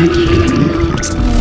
lütfettin.